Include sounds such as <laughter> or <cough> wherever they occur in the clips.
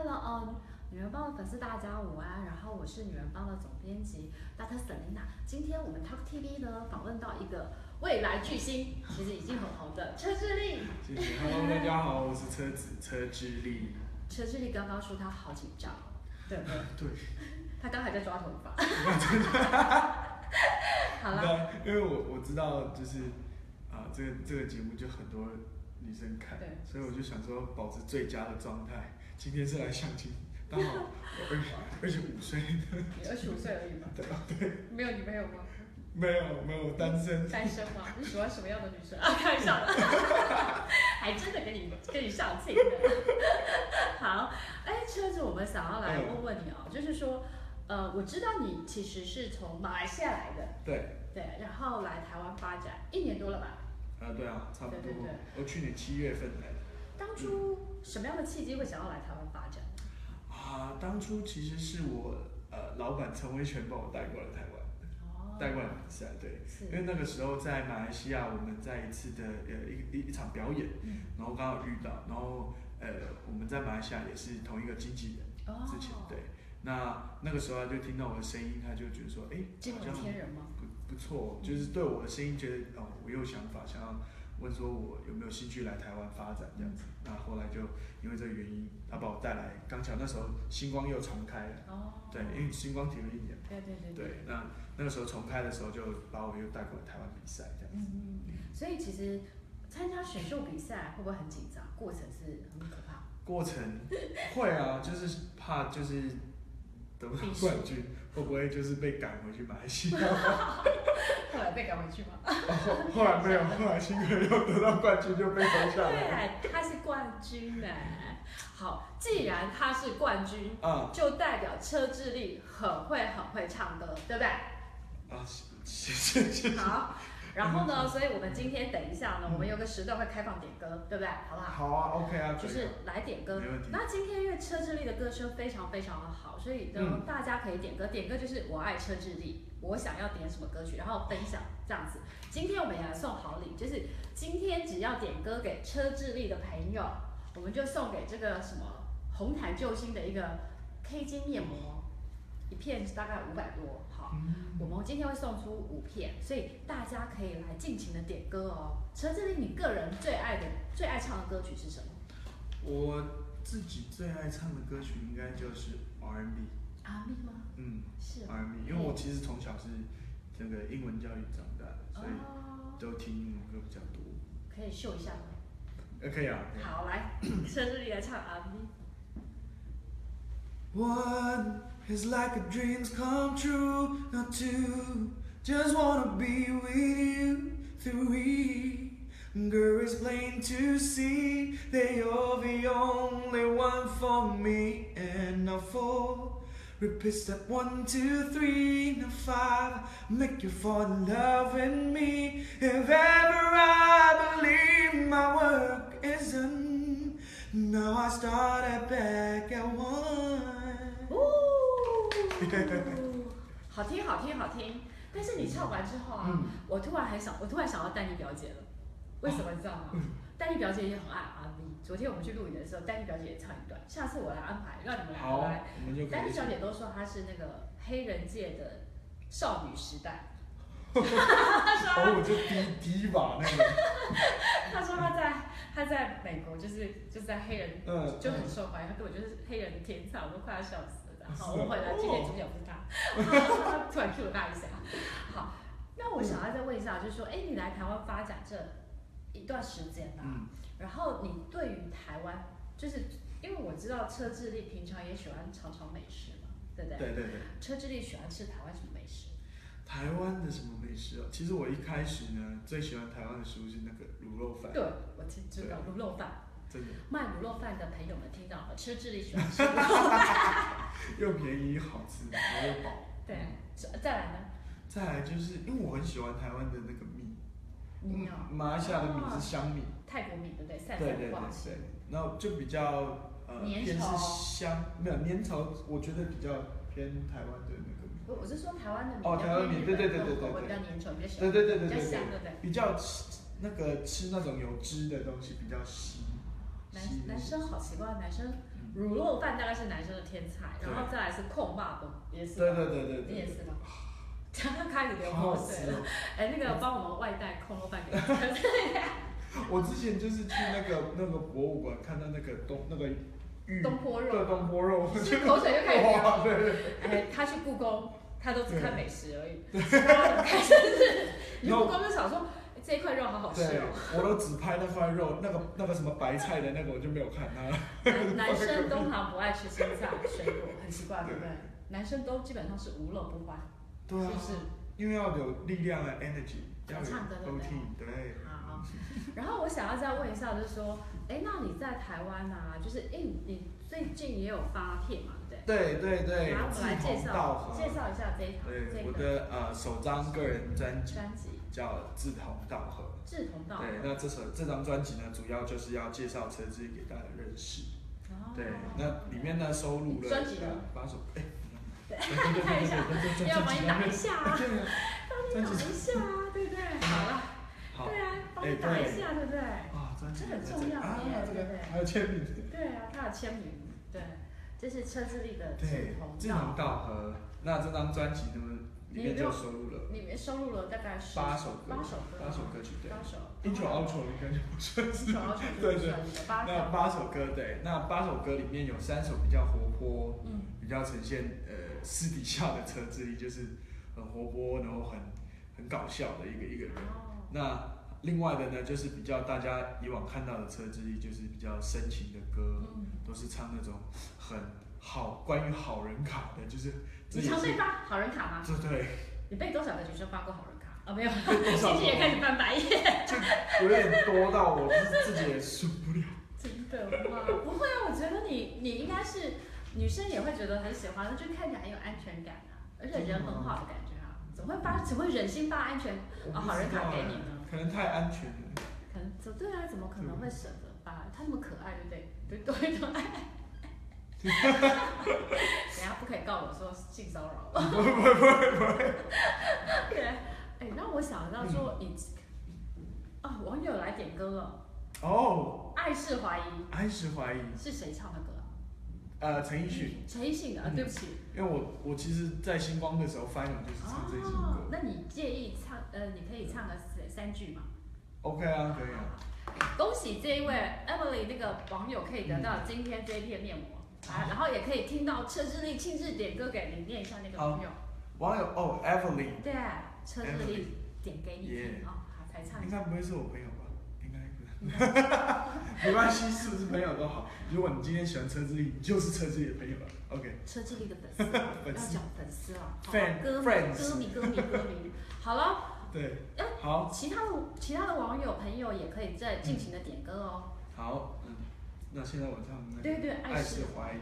Hello，哦，女人帮的粉丝大家午安，然后我是女人帮的总编辑 Dr. Selina。今天我们 Talk TV 呢访问到一个未来巨星，其实已经很红的 <laughs> 车志力。谢谢，Hello，<laughs> 大家好，我是车子车志力。车志力刚刚说他好紧张，对不对？<laughs> 对。他刚还在抓头发。好了。因为我我知道就是啊，这个这个节目就很多女生看，对，所以我就想说保持最佳的状态。今天是来相亲，刚好我二十五岁。你二十五岁而已嘛？<laughs> 对啊，对。没有女朋友吗？没有，没有，单身。单身吗？你喜欢什么样的女生？啊，开玩笑的。<laughs> 还真的跟你跟你相亲的。好，哎，车子，我们想要来问问你哦，就是说，呃，我知道你其实是从马来西亚来的。对。对，然后来台湾发展一年多了吧？啊，对啊，差不多。对对对。我去年七月份来的。当初什么样的契机会想要来台湾发展？啊，当初其实是我呃老板陈威全把我带过来台湾，带过来比赛，对，因为那个时候在马来西亚，我们在一次的呃一一一场表演，然后刚好遇到，然后呃我们在马来西亚也是同一个经纪人，之前对，那那个时候他就听到我的声音，他就觉得说，哎，好像不不错，就是对我的声音觉得哦我有想法，想要。问说我有没有兴趣来台湾发展这样子，那后来就因为这个原因，他把我带来刚巧那时候星光又重开了，哦，对，因为星光停了一年，对对对，对，那那个时候重开的时候就把我又带过来台湾比赛这样子，嗯嗯，所以其实参加选秀比赛会不会很紧张？过程是很可怕。过程会啊，就是怕就是得不到冠军，会不会就是被赶回去马来西亚？后来被赶回去吗？后来没有，后来幸亏又得到冠军就被留下来。对，他是冠军哎。好，既然他是冠军，啊，就代表车智力很会很会唱歌，对不对？啊，谢谢谢谢。好。然后呢？所以我们今天等一下呢，我们有个时段会开放点歌，对不对？好不好？好啊，OK 啊，就是来点歌。那今天因为车智力的歌声非常非常的好，所以呢，大家可以点歌。点歌就是我爱车智力，我想要点什么歌曲，然后分享这样子。今天我们也来送好礼，就是今天只要点歌给车智力的朋友，我们就送给这个什么红毯救星的一个 K 金面膜，一片大概五百多。我们今天会送出五片，所以大家可以来尽情的点歌哦。陈志玲，你个人最爱的、最爱唱的歌曲是什么？我自己最爱唱的歌曲应该就是 R&B。R&B 吗？嗯，是 R&B，因为我其实从小是这个英文教育长大的，所以都听英文歌比较多。可以秀一下吗？呃，可以啊。好，来，陈志玲来唱 R&B。One is like a dreams come true, not two. Just wanna be with you. Three, girl, it's plain to see that you're the only one for me. And now four, repeat step one, two, three. Now five, make you fall in love with me. If ever I believe my work is done, now I start at back at one. 好听，好听，好听！但是你唱完之后啊，我突然很想，我突然想到丹妮表姐了。为什么你知道吗？丹妮表姐也很爱 R&B。昨天我们去录影的时候，丹妮表姐也唱一段。下次我来安排，让你们来。丹妮小姐都说她是那个黑人界的少女时代。<laughs> 哦，我就低低吧那个。<laughs> 他说他在他在美国就是就是在黑人就很受欢迎，她根本就是黑人的天才，我都快要笑死。好，我回来今天主角不是他，突然 Q 了大一下。好，那我想要再问一下，就是说，哎，你来台湾发展这一段时间吧，嗯，然后你对于台湾，就是因为我知道车智力平常也喜欢尝尝美食嘛，对不对？对对对。车智力喜欢吃台湾什么美食？台湾的什么美食哦？其实我一开始呢，最喜欢台湾的食物是那个卤肉饭。对，我知知道卤肉饭。真的。卖卤肉饭的朋友们听到了，车智力喜欢吃卤肉饭。<laughs> 又便宜又好吃，然后又饱。对，再来呢？再来就是因为我很喜欢台湾的那个米，米马来西亚的米是香米，泰国米对不对？对对对对，然后就比较呃偏是香，没有粘稠，我觉得比较偏台湾的那个米。我我是说台湾的米，哦，台湾米，对对对对对，比较粘稠，比较香，对对对对对，比较香，对不对？比较吃那个吃那种有汁的东西比较稀。男男生好奇怪，男生。卤肉饭大概是男生的天菜，然后再来是控霸的，也是。对对对对对。你也是吗？<laughs> 刚刚开始流口水了。哎，那个帮我们外带控肉饭给我。<laughs> 我之前就是去那个那个博物馆看到那个东那个玉东坡肉，对东坡肉，口水就开始流。对对。哎，他去故宫，他都只看美食而已。<laughs> 他开始是，你故宫就想说。这一块肉好好吃哦！我都只拍那块肉，那个那个什么白菜的那个我就没有看它。<laughs> 男生通常不爱吃青菜、水果，很奇怪，对不对？男生都基本上是无肉不欢，是不是？因为要有力量的 energy，要唱歌对不对？对。好。然后我想要再问一下，就是说，哎，那你在台湾啊，就是哎，你最近也有发片嘛？对对对，然后我来介绍介绍一下这一套，对我的呃首张个人专辑。专辑。叫志同道合。志同道合。对，那这首这张专辑呢，主要就是要介绍车志给大家认识。哦。对，那里面呢收录了八首。哎，对，<laughs> 看一下，要帮你打一下啊，帮你打一下啊，对不对？好了。好。对啊，帮你打一下，对不对？啊，专辑。这很重要啊，对不对？还有签名。对啊，他有签名，对，这是车志力的志同道合。那这张专辑呢？里面就收录了，里面收录了大概八首歌，八首歌，八首歌曲，对。八首。intro outro 应该就不算是。对对。那八首歌，对，那八首歌里面有三首比较活泼，嗯，比较呈现呃私底下的车志力，就是很活泼，然后很很搞笑的一个一个人。那另外的呢，就是比较大家以往看到的车志力，就是比较深情的歌，都是唱那种很好关于好人卡的，就是。你常被发好人卡吗？对对。你被多少个女生发过好人卡？啊，没有。心情也开始翻白眼。就有点多到我自己也受不了。真的吗？不会啊，我觉得你你应该是女生也会觉得很喜欢，就看起来很有安全感啊，而且人很好的感觉啊，怎么会发？怎么会忍心发安全啊好人卡给你呢？可能太安全了。可能对啊，怎么可能会舍得发？他那么可爱，对不对？对，多一种爱。<laughs> 等下不可以告我说性骚扰。不会不会不会不会。<laughs> 对，哎，那我想到说你，啊，网友来点歌了。哦。爱是怀疑。爱是怀疑。是谁唱的歌？呃，陈奕迅。陈奕迅的，对不起。因为我我其实，在星光的时候翻涌就是唱这首歌。那你介意唱？呃，你可以唱个三三句吗？OK 啊，可以啊。恭喜这一位 Emily 那个网友可以得到今天这一片面膜。啊，然后也可以听到车志力亲自点歌给你，念一下那个朋友。网友哦，Evelyn。对啊，车志力点给你，好，才唱。应该不会是我朋友吧？应该不是。<laughs> 没关系，是不是朋友都好。如果你今天喜欢车志力，你就是车志力的朋友了。OK。车志力的粉丝，要讲粉丝啊，<laughs> 歌歌迷歌迷歌迷。好了。<laughs> 对。哎，好。其他的其他的网友朋友也可以再尽情的点歌哦。好。那现在我唱那个《爱是怀疑》。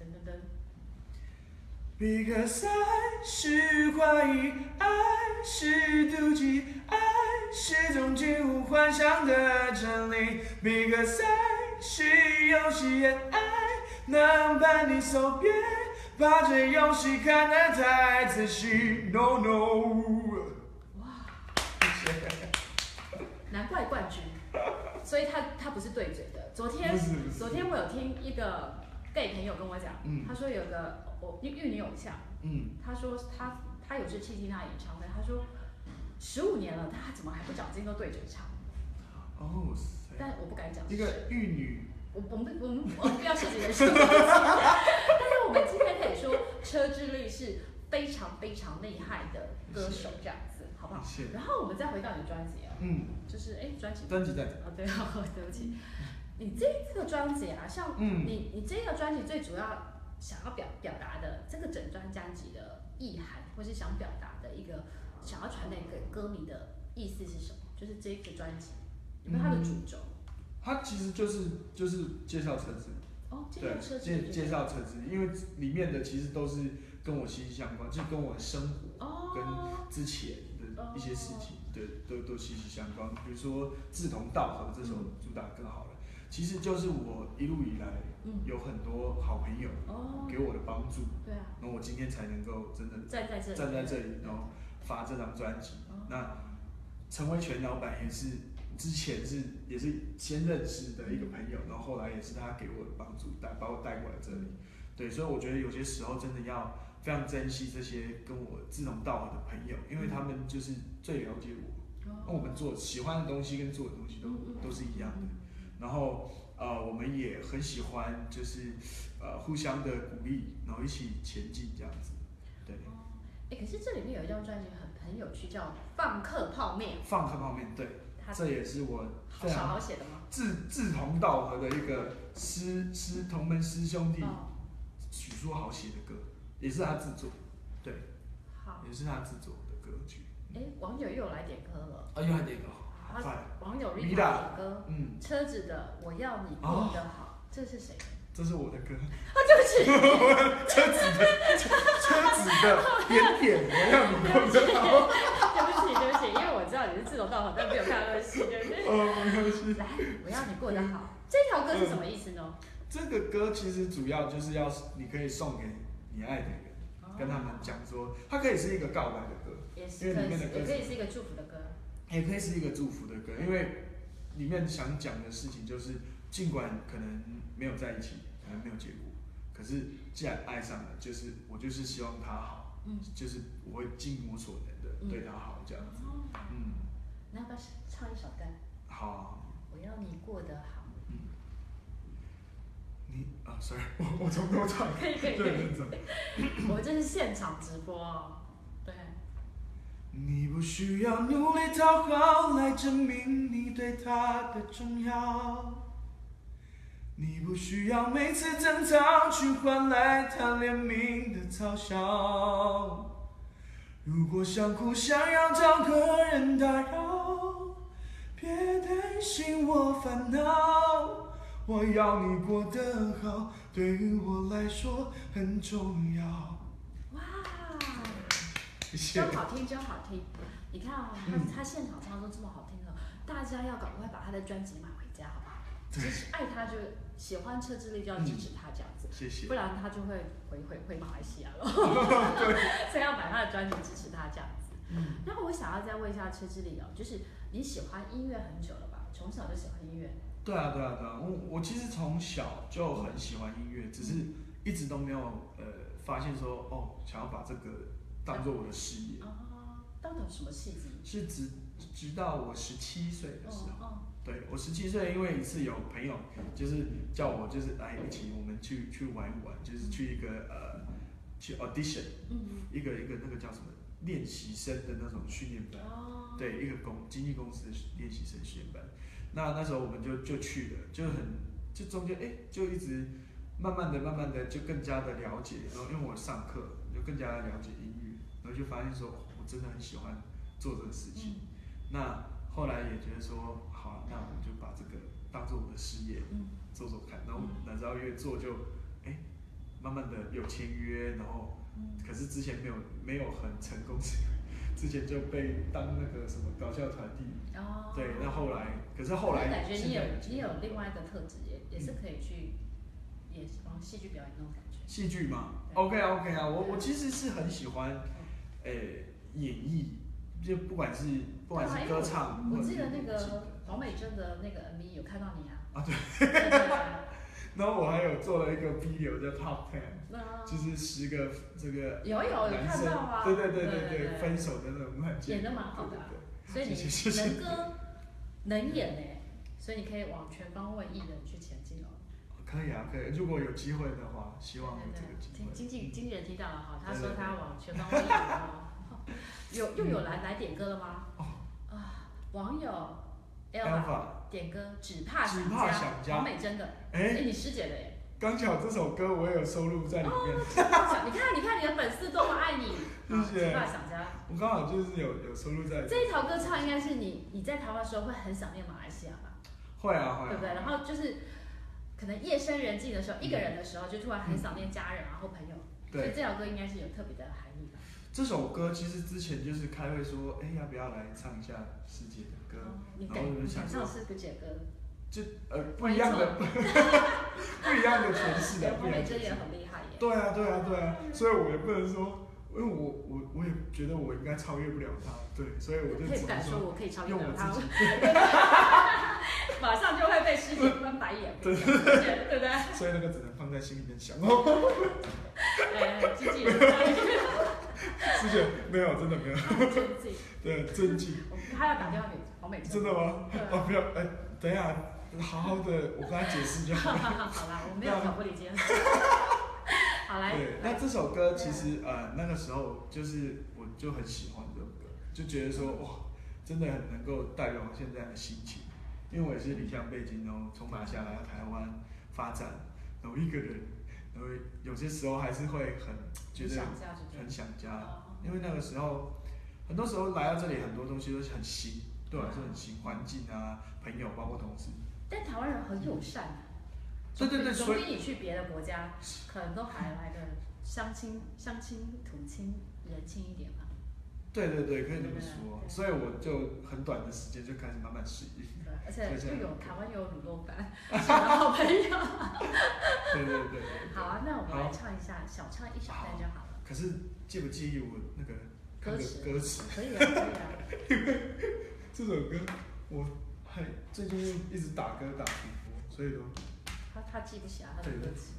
噔噔噔。Because 爱是怀疑，爱是妒忌，爱是种近乎幻想的真理。Because 爱是游戏，爱能伴你走遍，把这游戏看得太仔细。No No。哇，谢谢。难怪冠军，所以他他不是对嘴的。昨天，昨天我有听一个 gay 朋友跟我讲，他说有个我玉玉女偶像，他说他他有次去听他演唱会，他说十五年了，他怎么还不找金都对嘴唱？哦，但我不敢讲。一个玉女，我我们我们我们不要涉及人身但是我们今天可以说车志力是非常非常厉害的歌手，这样子，好不好？然后我们再回到你的专辑啊，嗯，就是哎专辑专辑在哦对哦 <laughs> 对不起。你这个专辑啊，像你你这个专辑最主要想要表表达的这个整张专辑的意涵，或是想表达的一个想要传达给歌迷的意思是什么？就是这个专辑有没有它的主轴？它其实就是就是介绍车子哦，介绍车子，介介绍车子，因为里面的其实都是跟我息息相关，就跟我的生活跟之前的一些事情对，都都息息相关。比如说志同道合这首主打歌好了。其实就是我一路以来有很多好朋友给我的帮助，对啊，那我今天才能够真的站在这里，站在这里，然后发这张专辑。那成为全老板也是之前是也是先认识的一个朋友，然后后来也是他给我的帮助，带把我带过来这里。对，所以我觉得有些时候真的要非常珍惜这些跟我志同道合的朋友，因为他们就是最了解我。那我们做喜欢的东西跟做的东西都都是一样的。然后呃，我们也很喜欢就是呃互相的鼓励，然后一起前进这样子。对，哎，可是这里面有一张专辑很很有趣，叫《放客泡面》。放客泡面，对，这也是我好少好写的吗？志志同道合的一个师师同门师兄弟哦许书豪写的歌，也是他制作，对，好，也是他制作的歌曲。哎，网友又来点歌了。啊，又来点歌，好他快，网友点歌，嗯，车子的我要你过得好，这是谁？这是我的歌，啊，对不起，<laughs> 车子的车车子的点点，我要你过得好。对不起，对不起，因为我知道你是志同道合，但没有看到那个戏，对不对？哦，没关系。来，我要你过得好，这条歌是什么意思呢？这个歌其实主要就是要你可以送给你爱的人，跟他们讲说，它可以是一个告白的歌，因也是里面的，歌也可以是一个祝福的歌。也可以是一个祝福的歌，因为里面想讲的事情就是，尽管可能没有在一起，可能没有结果，可是既然爱上了，就是我就是希望他好，嗯，就是我会尽我所能的嗯。对他好这样子，哦，嗯，那要不要唱一首歌？好。啊，我要你过得好。你啊，sorry，<laughs> 我我从头唱，可以可以可以，对认真。<laughs> 我这是现场直播哦。对，你不需要努力讨好来证明你对他的重要，你不需要每次争吵去换来他怜悯的嘲笑。如果想哭想要找个人打扰，别担心我烦恼。我要你过得好，对于我来说很重要。哇。真好听，真好听。你看哦，嗯他他现场唱都这么好听了，大家要赶快把他的专辑买回家，好不好？对支持爱他就喜欢车之力就要支持他这样子，谢谢不。然他就会回回回马来西亚了。<laughs> <laughs> 所以要买他的专辑支持他这样子。嗯然后我想要再问一下车之力哦，就是你喜欢音乐很久了吧？从小就喜欢音乐。对啊，对啊，对啊，我我其实从小就很喜欢音乐，只是一直都没有呃发现说哦，想要把这个当做我的事业，哦，到底什么契机？是直直到我十七岁的时候，哦对我十七岁，因为一次有朋友就是叫我就是来一起我们去去玩一玩，就是去一个呃去 audition 嗯一个一个那个叫什么练习生的那种训练班。哦，对，一个公经纪公司的练习生训练班。那那时候我们就就去了，就很就中间哎，就一直慢慢的、慢慢的就更加的了解，然后因为我上课就更加的了解音乐，然后就发现说我真的很喜欢做这个事情。嗯那后来也觉得说好，那我们就把这个当做我的事业嗯做做看。然后嗯哪知道越做就哎，慢慢的有签约，然后嗯，可是之前没有没有很成功，<laughs> 之前就被当那个什么搞笑团体，哦，对，那后来可是后来我感觉你有你有另外一个特质，也也是可以去，也是往戏剧表演那种感觉。戏剧嘛，OK 啊 OK 啊，我我其实是很喜欢，诶、演绎，就不管是不管是歌唱，我记得那个黄美珍的那个 MV 有看到你啊。啊对。然后我还有做了一个 video 叫 Top Ten，那就是十个这个有有有，看到啊。对对对对对对，分手的那种乱演的蛮好的啊所以你能歌能演呢，所以你可以往全方位艺人去前进哦。可以啊可以，如果有机会的话，希望有对对这个机会。对，经经经纪人提到了哈，他说他要往全方位艺人哦。有又有来来点歌了吗？哦啊，网友 Alpha，点歌只怕只想家，怕想家黄美珍的，哎、哎，你师姐的耶。刚巧这首歌我也有收录在里面，你看，你看你的粉丝多么爱你，啊谢谢只怕想家。我刚好就是有有收录在。这一条歌唱应该是你你在台湾的时候会很想念马来西亚吧，会啊会啊。对不对？然后就是可能夜深人静的时候，一个人的时候就突然很想念家人啊或朋友，所以，这条歌应该是有特别的含义吧。这首歌其实之前就是开会说，哎、要不要来唱一下师姐的歌？哦然后我就想唱师姐歌，就呃不一样的，<laughs> 不一样的诠释的，不一样的诠释。很厉害耶。对啊对啊对啊，所以我也不能说因为我我我也觉得我应该超越不了他，对，所以我就只可以不敢说能说我可以超越用我得他自，己，<laughs> 马上就会被师姐翻白眼，<laughs> 对对不对？所以那个只能放在心里面想哦。哎，经纪人在，<laughs> 师姐没有，真的没有，经纪，<laughs> 对，真记，<laughs> 我他要打电话给黄美，真的吗？啊。哦，不要，哎，等一下，好好的，我跟他解释就好。好啦，我没有挑拨离间。好来，对，那这首歌其实呃那个时候就是我就很喜欢这首歌，就觉得说哇，真的很能够代表我现在的心情，因为我也是离乡背景，然后从马来西亚来到台湾发展，然后一个人，然后有些时候还是会很觉得很想家，哦因为那个时候很多时候来到这里，很多东西都是很新，对我来说很新，环境啊，朋友，包括同事，但台湾人很友善，对对对，总所以你去别的国家，可能都还来的相亲、相亲、土亲、人亲一点吧。对对对，可以这么对说，所以我就很短的时间就开始慢慢适应。<laughs> 对，而且对对又有台湾又有卤肉饭，<laughs> 好朋友。<laughs> 对对对。好啊，那我们来好唱一下，小唱一小段就好了。可是记不记忆我那个那个歌词歌词？可以啊，可以啊。这首歌我还最近一直打歌打直播，所以都他他记不起来他的歌词，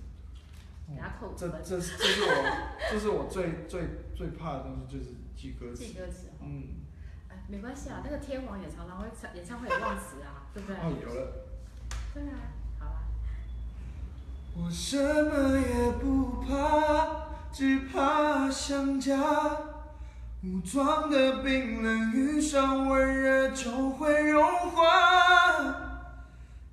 给他扣。这这是这是我这是我最最最怕的东西，就是记歌词记。歌词哦。嗯，哎，没关系啊，那个天王也常常会唱演唱会也忘词啊，<laughs> 对不对？哦有了。对啊，好啊。我什么也不怕，只怕想家。武装的冰冷遇上温热就会融化，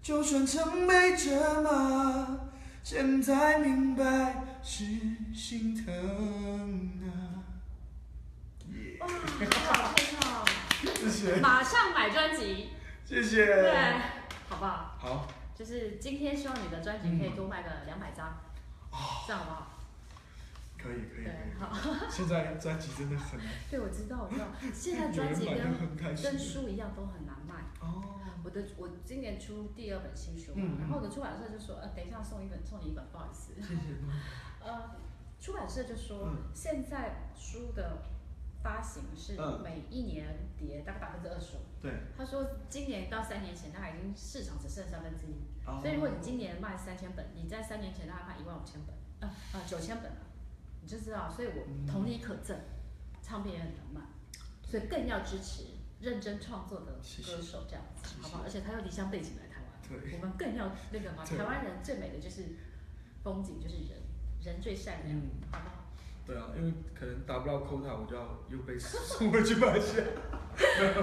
就算曾被折磨，现在明白是心疼啊。哇，好好唱，谢谢，马上买专辑，谢谢。对，好不好？好，就是今天希望你的专辑可以多卖个两百张，这样好不好？可以可以好。以。现在专辑真的很难，<laughs> 对，我知道，我知道，现在有专辑跟跟心。书一样都很难卖。哦，我的我今年出第二本新书然后我的出版社就说，呃，等一下送一本，送你一本，不好意思。谢谢。<laughs> 呃，出版社就说，嗯现在书的发行是嗯。每一年跌大概百分之二十五。对，他说今年到三年前，他已经市场只剩三分之一。哦。所以如果你今年卖三千本，你在三年前大概卖一万五千本，呃呃九千本了，你就知道。所以我嗯同理可证，唱片也很难卖，所以更要支持认真创作的歌手这样子，好不好？而且他又离乡背景来台湾，我们更要那个嘛，台湾人最美的就是风景，就是人，人最善良，嗯。好不好？对啊，因为可能达不到 quota，我就要又被送回去马来西亚。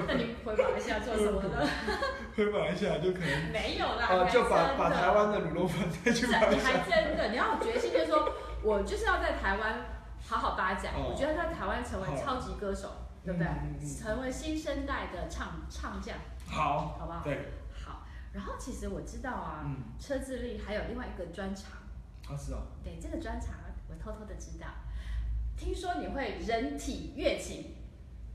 那你回马来西亚做什么呢？<laughs> 回马来西亚就可能没有啦，啊，就把把台湾的卤肉饭带去是马来你还。真的，你要有决心，就是说我就是要在台湾好好发展。哦我觉得在台湾成为超级歌手，对不对？嗯嗯嗯成为新生代的唱唱将，好，好不好？对，好。然后其实我知道啊，嗯，车志力还有另外一个专场，他是哦，对这个专场我偷偷的知道。听说你会人体乐琴，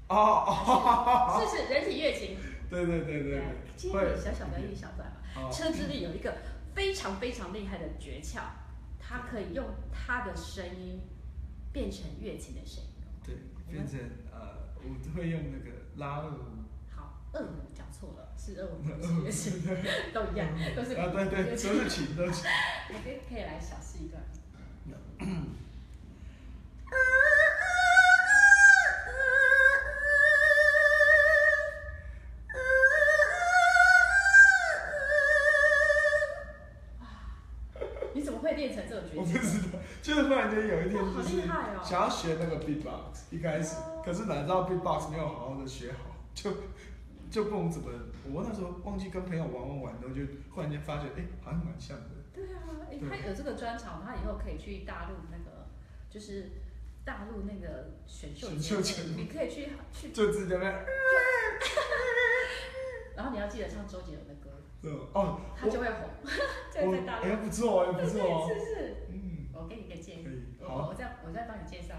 哦哦，是不 <laughs> 是人体乐琴？对对对对今对，会天小小的一小段嘛。哦。车之力有一个非常非常厉害的诀窍，他可以用他的声音变成乐器的声音。对，变成呃，我会用那个拉二胡，好，二胡讲错了，是二胡，乐器，都一样，都是啊对对，都是琴，都是 <laughs> 可以可以来小试一段。你怎么会练成这种我绝技？不知道，就是忽然间有一天就是想要学那个 beatbox，一开始，可是哪知道 beatbox 没有好好的学好，就就不懂怎么。我那时候忘记跟朋友玩玩玩，然后就忽然间发觉，哎、好像蛮像的。对啊，哎、对他有这个专长，他以后可以去大陆那个，就是大陆那个选秀节节目，目你可以去去，就自己在那，<laughs> 然后你要记得唱周杰伦的歌，对哦，他就会红，<laughs> 就我会在大陆。哎、不错哦，哎不错。<laughs> 哦，是是是，嗯，我给你一个建议，我好。我再我再帮你介绍。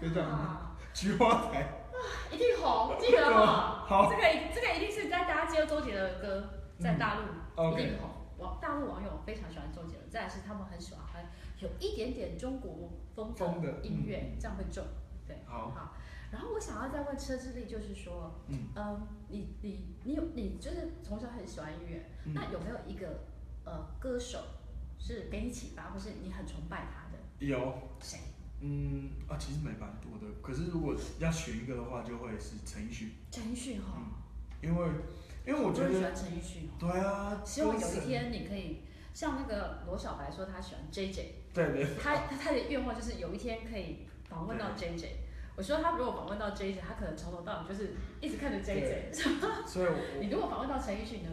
就这样菊花台，一定红，记得哈。好这个一这个一定是在大家接周杰伦的歌，在大陆、嗯一定。网大陆网友非常喜欢周杰伦，再来是他们很喜欢，还有一点点中国风风的音乐，这样会重。对，好好。然后我想要再问车志力，就是说，嗯嗯，你你你有你就是从小很喜欢音乐，嗯那有没有一个呃歌手是给你启发，或是你很崇拜他的？有，谁？嗯啊，其实没蛮多的，可是如果要选一个的话，就会是陈奕迅，陈奕迅哈。嗯因为因为我觉得，喜欢陈奕迅哦。对啊，希望有一，天你可以像那个罗小白说他喜欢 J J，对对，他他他的愿望就是有一天可以访问到 J J。我说他如果访问到 J J，他可能从头到尾就是一直看着 J J。所以我你如果访问到陈奕迅呢？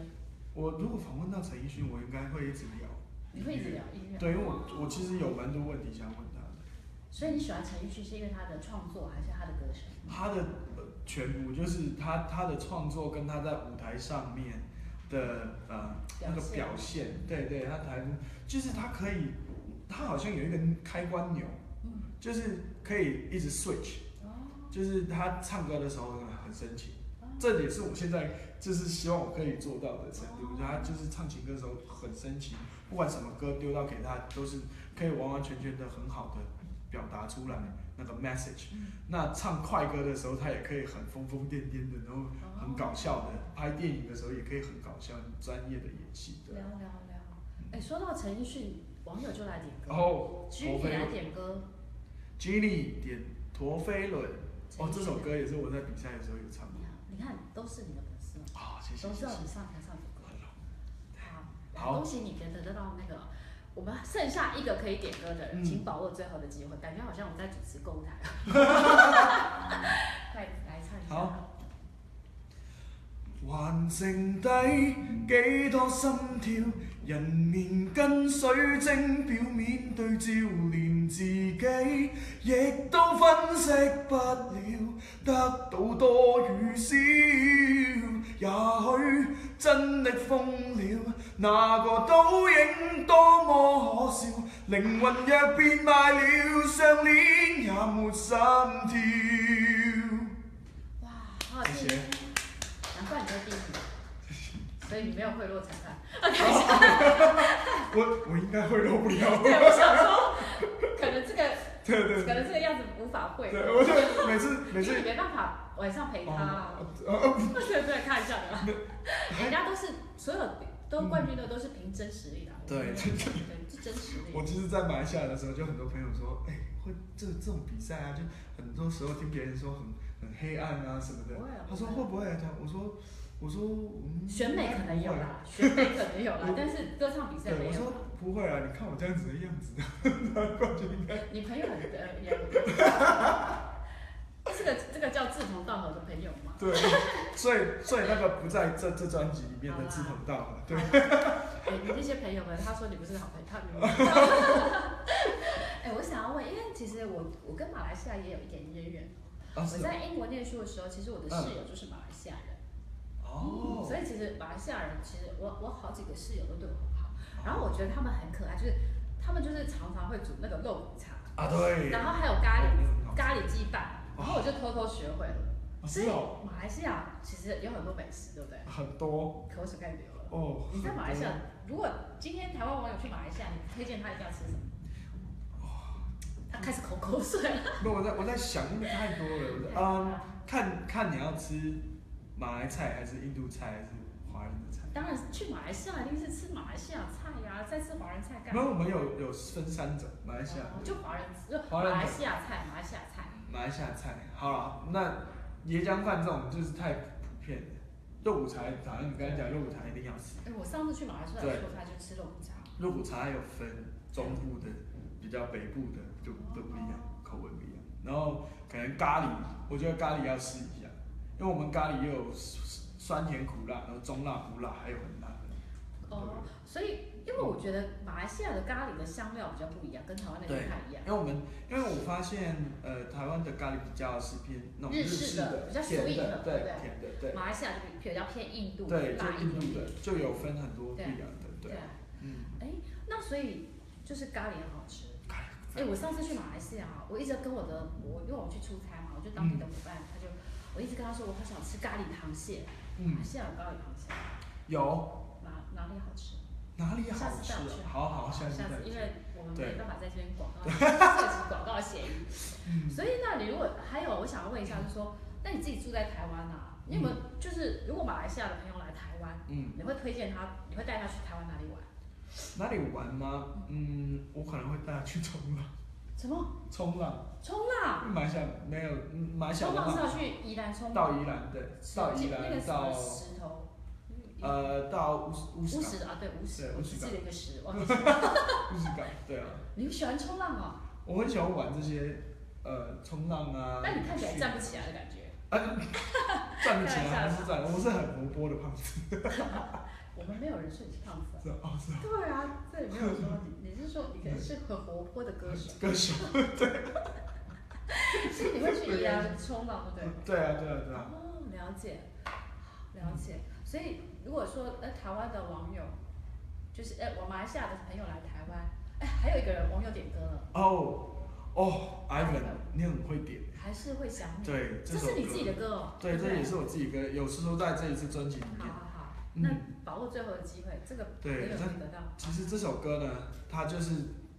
我如果访问到陈奕迅，我应该会一直聊，你会一直聊音乐？对，因为我我其实有蛮多问题想问所以你喜欢陈奕迅是因为他的创作还是他的歌声？他的呃全部就是他他的创作跟他在舞台上面的呃那个表现，对对，他台就是他可以，他好像有一个开关钮，嗯，就是可以一直 switch，哦，就是他唱歌的时候很深情，哦这也是我现在就是希望我可以做到的程度。他就是唱情歌的时候很深情，不管什么歌丢到给他，都是可以完完全全的很好的表达出来那个 message。嗯那唱快歌的时候，他也可以很疯疯癫癫的，然后很搞笑的。拍电影的时候也可以很搞笑、很专业的演戏的。聊聊聊。哎，说到陈奕迅，网友就来点歌。然后居你来点歌。Jenny 点陀飞轮，哦，这首歌也是我在比赛的时候有唱过。你看，都是你的粉丝，啊、谢谢谢谢都知道你。上台唱的歌。好，好恭喜你得得到那个，我们剩下一个可以点歌的人，嗯请把握最后的机会。感觉好像我在主持购物台。<laughs> 快来唱一下。好還剩低幾多心跳？人面跟水晶表面對照，連自己亦都分析不了，得到多與少。也許真的瘋了，那個倒影多麼可笑，靈魂若變賣了，上鏈也沒心跳。哇，好好听謝謝。难怪你在第一名，所以你没有贿赂裁判。<laughs> 我我应该会漏不了。<laughs> 对，我想说，可能这个 <laughs> 对对对，可能这个样子无法贿对，我就每次每次你没办法晚上陪他啊。哦呃对对，开玩笑的啦。人家都是所有都冠军的都是凭真实力的。对是真实力。我其实，在马来西亚的时候，就很多朋友说，哎、会这这种比赛啊，就很多时候听别人说很很黑暗啊什么的。他说会不会啊？这样我说我说嗯，选美可能有啦，选美可能有啦，但是歌唱比赛没有，我说。不会啊，你看我这样子的样子，冠军应该你朋友很呃也，<laughs> 这个这个叫志同道合的朋友吗？对，所以所以那个不在这这专辑里面的志同道合，对，哎，你那些朋友们，他说你不是好朋友，他明明。哎，我想要问，因为其实我我跟马来西亚也有一点渊源。我在英国念书的时候，其实我的室友就是马来西亚人，哦，所以其实马来西亚人其实我我好几个室友都对我很好，然后我觉得他们很可爱，就是他们就是常常会煮那个肉骨茶，啊对，然后还有咖喱咖喱鸡饭，然后我就偷偷学会了。啊所以是哦，马来西亚其实有很多美食，对不对？很多。口水开始流了。哦，你在马来西亚，如果今天台湾网友去马来西亚，你推荐他一定要吃什么？他开始口口水了。不，我在我在想，因为太多了，<laughs> 我在嗯，看看你要吃马来菜还是印度菜还是华人的菜。当然去马来西亚一定是吃马来西亚菜呀、再吃华人菜干没有，我们有有分三种，马来西亚、哦就华人，就华人马来西亚菜，马来西亚菜。马来西亚菜。好了，那椰浆饭这种就是太普遍的。肉骨茶，好像你刚才讲肉骨茶一定要吃。哎，我上次去马来西亚对出差就吃肉骨茶。肉骨茶还有分中部的，比较北部的就都不一样，口味不一样。然后可能咖喱，我觉得咖喱要试一下，因为我们咖喱也有酸甜苦辣，然后中辣、不辣，还有很辣的。哦，所以因为我觉得马来西亚的咖喱的香料比较不一样，跟台湾的不太一样。因为我们，因为我发现，呃，台湾的咖喱比较是偏那种日式式的比较甜的的，对不对甜的，对，马来西亚就比比较偏印度，对，就。印度的，就有分很多不一样的，对，嗯，哎，那所以就是咖喱很好吃。咖喱哎，我上次去马来西亚，我一直跟我的我，因为我去出差嘛，我就当地的伙伴，我一直跟他说我好想吃咖喱螃蟹，嗯，现在有咖喱螃蟹，有哪哪里好吃？哪里好吃下次带我去。？好好，下次下次，因为我们对没办法在这边广告 <laughs> 涉及广告协议，嗯所以那你如果还有，我想要问一下，就是说，那你自己住在台湾啊，你有没有就是如果马来西亚的朋友来台湾，嗯，你会推荐他，你会带他去台湾哪里玩？哪里玩吗？嗯，我可能会带他去冲浪，什么？冲浪。冲浪？马来西亚没有，嗯马来西亚，冲浪是要去宜兰冲到宜兰对，到宜那个兰到石头，呃到乌斯乌石啊，对乌石，乌石港记了一个石，<laughs> 忘记了。<laughs> 乌石港，对啊，你喜欢冲浪哦？我很喜欢玩这些呃冲浪啊。但你看起来去站不起来的感觉。<laughs> 站不起来还是站？我是很活泼的胖子。我们没有人说你是胖子啊。是哦，是啊对啊，这里没有说你，你是说你可能是很活泼的歌手，<laughs> 歌手。对 <laughs> 所以你会去宜兰冲浪，对不对？对啊，对啊，对啊。哦，了解，了解。所以如果说呃台湾的网友，就是呃我马来西亚的朋友来台湾，哎还有一个人网友点歌了，哦哦，Ivan，你很会点。还是会想你。对，这首是你自己的歌。哦。对，不这也是我自己歌，有时候在这一次专辑里面。那把握最后的机会，这个对很有得到。其实这首歌呢，它就是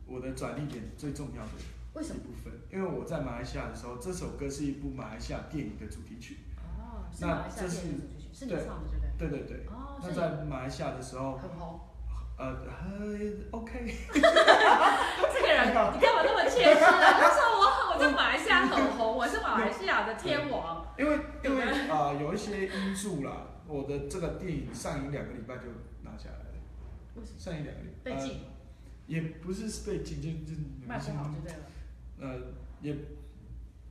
我的转捩点最重要的为什么？一部分，因为我在马来西亚的时候，这首歌是一部马来西亚电影的主题曲。哦，是那马来西亚电影主题曲，是你唱的，对不对？对对对。哦，那在马来西亚的时候，很红。呃，呃，OK，<laughs> 这个人，你干嘛那么谦虚啊？他说我我在马来西亚很红，我是马来西亚的天王。因为因为啊、呃有一些因素啦，我的这个电影上映两个礼拜就拿下来了？上映两个礼拜，被禁，呃也不是被禁，就就卖不好就对了。呃，也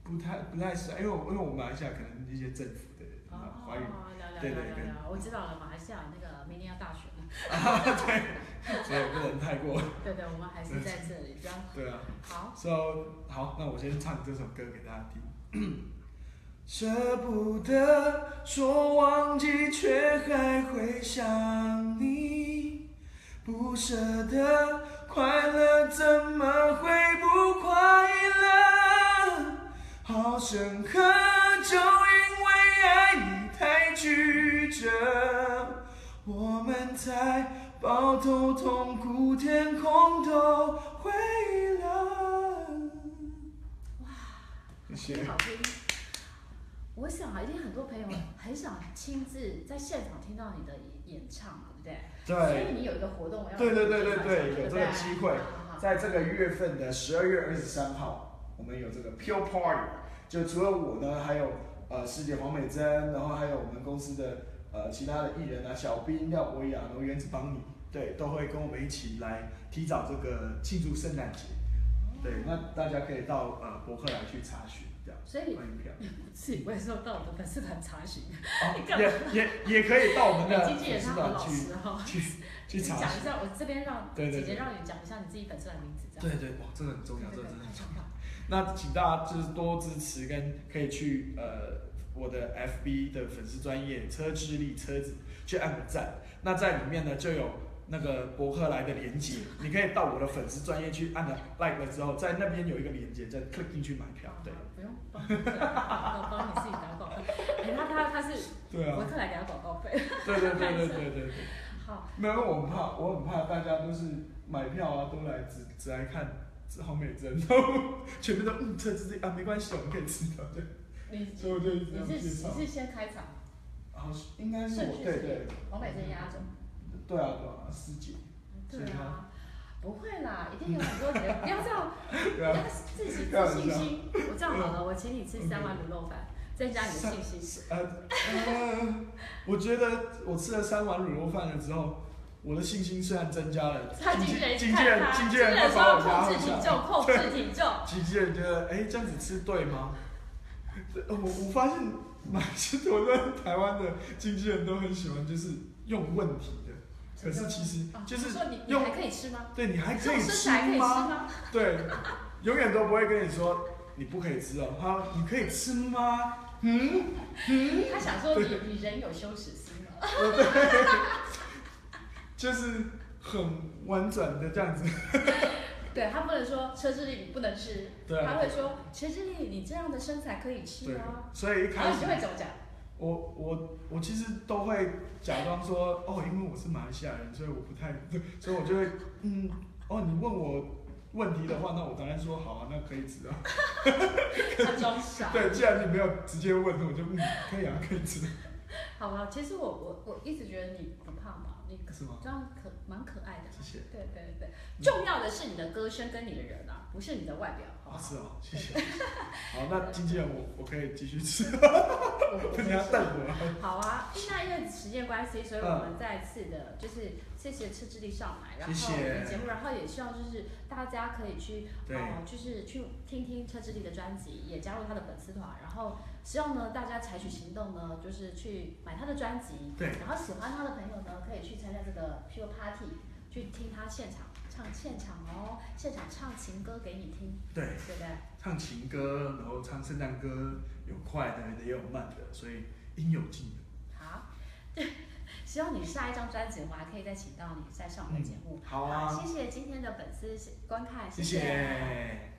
不太不太是，因为因为我们马来西亚可能一些政府的哦，啊华语对对对了了了，我知道了，马来西亚那个明年要大选了。啊，对，<laughs> 所以不能太过，对对，我们还是在这里，这样对啊。好。So 好，那我先唱这首歌给大家听。舍不得说忘记，却还会想你。不舍得快乐，怎么会不快乐？好深刻，就因为爱你太曲折，我们才抱头痛哭，天空都灰了。哇谢谢。我想啊，一定很多朋友很想亲自在现场听到你的演唱，对不对？对所以，你有一个活动要对对对对对，有这个机会，在这个月份的十二月二十三号，我们有这个 Pure Party，就除了我呢，还有呃师姐黄美珍，然后还有我们公司的呃其他的艺人啊，小兵、廖博雅，然后原子帮你，对，都会跟我们一起来提早这个庆祝圣诞节。对，那大家可以到呃博客来去查询，这样所以欢迎票。<laughs> 自己不会说到我的粉丝团查询，<laughs> 也也也可以到我们的经纪人他很老团去实哈。去 <laughs> 去查。讲一下，我这边让姐姐让你讲一下你自己粉丝团的名字，这样。对对，哇，这个很重要，这个真的很重要。那请大家就是多支持，跟可以去呃我的 FB 的粉丝专业车之力车子去按个赞。那在里面呢就有那个博客来的连接，你可以到我的粉丝专业去按了 like 了之后，在那边有一个连接，再 click 进去买票。对，不用帮帮你自己打广告。哎，他他他是对啊，博客来给他广告费。对对对对对对对。好，没有，我很怕，我很怕大家都是买票啊，都来只只来看黄美珍，然后全部都嗯车之力啊，没关系，我们可以吃掉。对，你所以我就一直你是。你是先开场，好，应该是我对对王美珍压轴。对啊对啊，师姐。对啊，不会啦，一定有很多人，<laughs> 不要这样，<laughs> 对啊，要自己 <laughs> 自信心。我这样好了，我请你吃三碗卤肉饭，增加你的信心。呃呃，我觉得我吃了三碗卤肉饭了之后，我的信心虽然增加了，他经纪人经纪人经纪人说会把我压控制体。重，控制体重。经纪人觉得，哎，这样子吃对吗？对我我发现蛮多在台湾的经纪人都很喜欢，就是用问题的。可是其实啊就是说你你用还可以吃吗？对你还可以吃吗？对，永远都不会跟你说你不可以吃哦。他你可以吃吗？嗯嗯，他想说你你人有羞耻心吗？就是很婉转的这样子。对他不能说车志力你不能吃，他会说车志力你这样的身材可以吃对啊，，所以一开始就会怎么讲？我我我其实都会假装说，哦，因为我是马来西亚人，所以我不太，<laughs> 所以我就会，嗯，哦，你问我问题的话，那我当然说好啊，那可以吃啊。他装傻。<laughs> 对，既然你没有直接问，那我就嗯，可以啊，可以吃，好吧，其实我我我一直觉得你不胖是吗？这样可蛮可爱的。谢谢。对对对，重要的是你的歌声跟你的人啊，不是你的外表，好不啊，好？是哦，<laughs> 谢谢。好，那经纪人我我可以继续吃，我 <laughs> 你要带我。好啊，那因为时间关系，所以我们再次的，就是谢谢车之力上来，然后谢谢我们节目，然后也希望就是大家可以去对哦，就是去听听车之力的专辑，也加入他的粉丝团，然后希望呢大家采取行动呢，就是去买他的专辑，对然后喜欢他的朋友呢，可以去参加这个 Pure Party，去听他现场唱现场哦，现场唱情歌给你听，对，对不对？唱情歌，然后唱圣诞歌，有快的也有慢的，所以应有尽有。好，对 <laughs> 希望你下一张专辑，我还可以再请到你再上我的节目。好啊，谢谢今天的粉丝观看，谢谢。